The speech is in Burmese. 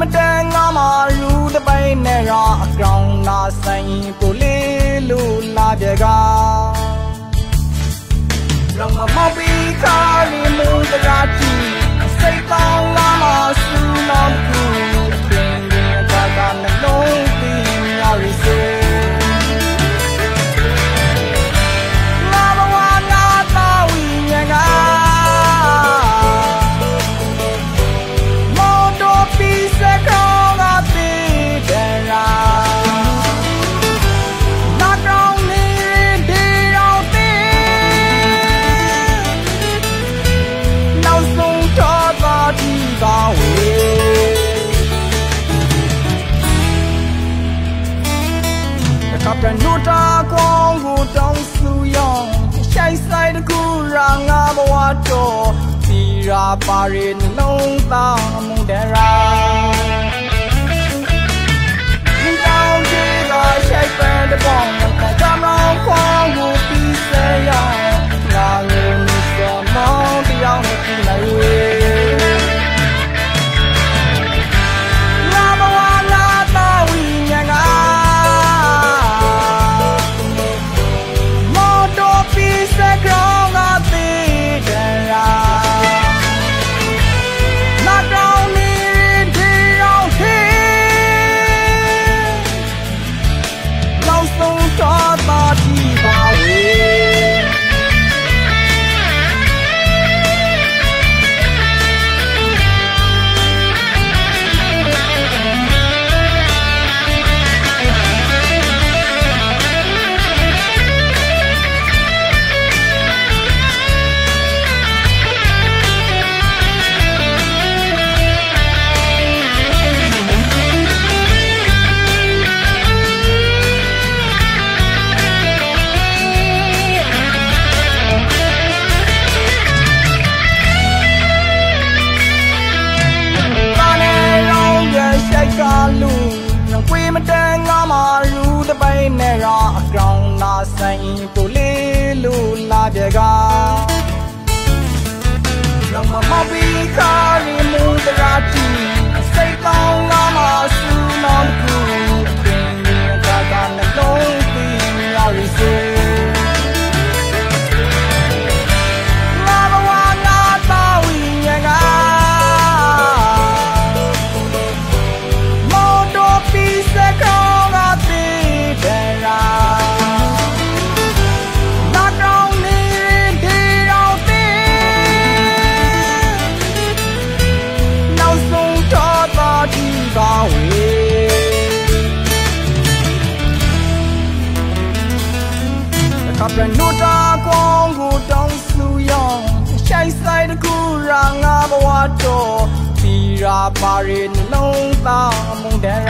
မတန်ငါမရူတပိုင်နဲ့ရာအကောင်နာဆိုင်ကိုလေးလို့လာပြကလောင်မမပီခါရီမူတရာတီစိတ်ကော ရာငါဘဝတော်စီရာပါရီနှလုံးသားမှုတရာဒီတောင်းကြီးကရှိုက်ပန်တပေါင်း ကပရနုတာကောင်းကိုတောင်းစုယောင်ရှိုက်ဆိုင်တကူရာငါဘဝတော်စီရာပါရီနှလုံးသားမုန်တရာ